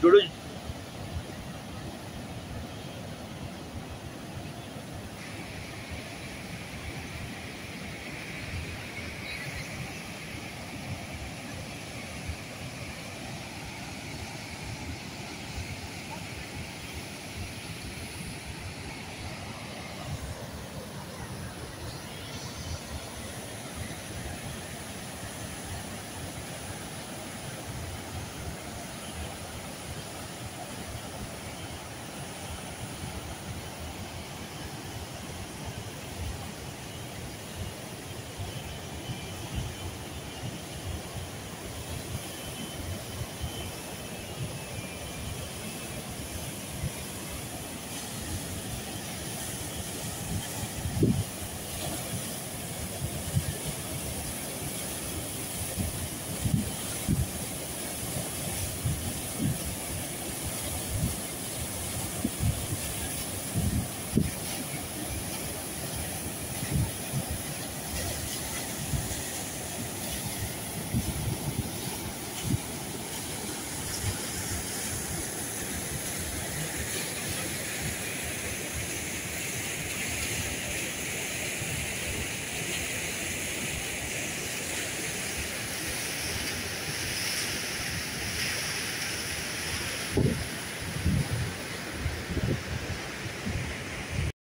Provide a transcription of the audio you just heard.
due